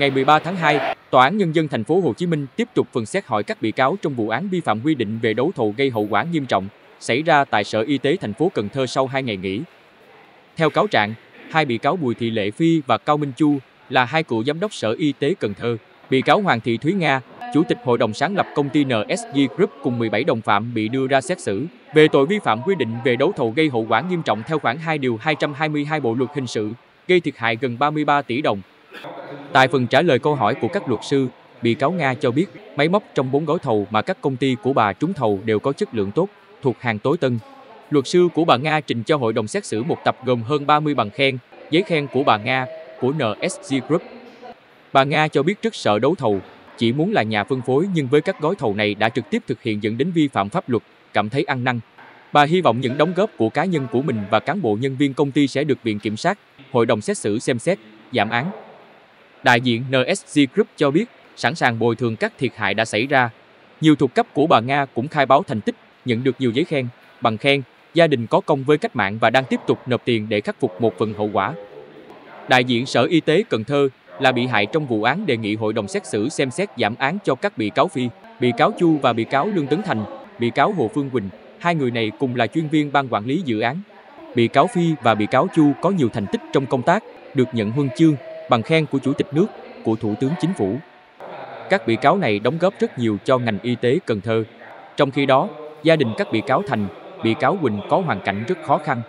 Ngày 13 tháng 2, Tòa án Nhân dân thành phố Hồ Chí Minh tiếp tục phần xét hỏi các bị cáo trong vụ án vi phạm quy định về đấu thầu gây hậu quả nghiêm trọng xảy ra tại Sở Y tế thành phố Cần Thơ sau 2 ngày nghỉ. Theo cáo trạng, hai bị cáo Bùi Thị Lệ Phi và Cao Minh Chu là hai cựu giám đốc Sở Y tế Cần Thơ. Bị cáo Hoàng Thị Thúy Nga, chủ tịch hội đồng sáng lập công ty NSG Group cùng 17 đồng phạm bị đưa ra xét xử về tội vi phạm quy định về đấu thầu gây hậu quả nghiêm trọng theo khoản 2 điều 222 Bộ luật hình sự, gây thiệt hại gần 33 tỷ đồng. Tại phần trả lời câu hỏi của các luật sư, bị cáo Nga cho biết máy móc trong bốn gói thầu mà các công ty của bà trúng thầu đều có chất lượng tốt, thuộc hàng tối tân. Luật sư của bà Nga trình cho hội đồng xét xử một tập gồm hơn 30 bằng khen, giấy khen của bà Nga, của NSG Group. Bà Nga cho biết rất sợ đấu thầu, chỉ muốn là nhà phân phối nhưng với các gói thầu này đã trực tiếp thực hiện dẫn đến vi phạm pháp luật, cảm thấy ăn năn. Bà hy vọng những đóng góp của cá nhân của mình và cán bộ nhân viên công ty sẽ được Viện Kiểm sát, Hội đồng xét xử xem xét, giảm án. Đại diện NSG Group cho biết sẵn sàng bồi thường các thiệt hại đã xảy ra. Nhiều thuộc cấp của bà Nga cũng khai báo thành tích, nhận được nhiều giấy khen, bằng khen, gia đình có công với cách mạng và đang tiếp tục nộp tiền để khắc phục một phần hậu quả. Đại diện Sở Y tế Cần Thơ là bị hại trong vụ án đề nghị hội đồng xét xử xem xét giảm án cho các bị cáo Phi, bị cáo Chu và bị cáo Lương Tấn Thành, bị cáo Hồ Phương Quỳnh. Hai người này cùng là chuyên viên ban quản lý dự án. Bị cáo Phi và bị cáo Chu có nhiều thành tích trong công tác, được nhận huân chương, bằng khen của Chủ tịch nước, của Thủ tướng Chính phủ. Các bị cáo này đóng góp rất nhiều cho ngành y tế Cần Thơ. Trong khi đó, gia đình các bị cáo Thành, bị cáo Quỳnh có hoàn cảnh rất khó khăn.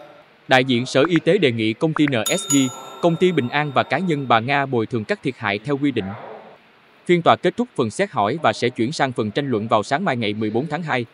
Đại diện Sở Y tế đề nghị công ty NSG, công ty Bình An và cá nhân bà Nga bồi thường các thiệt hại theo quy định. Phiên tòa kết thúc phần xét hỏi và sẽ chuyển sang phần tranh luận vào sáng mai ngày 14 tháng 2.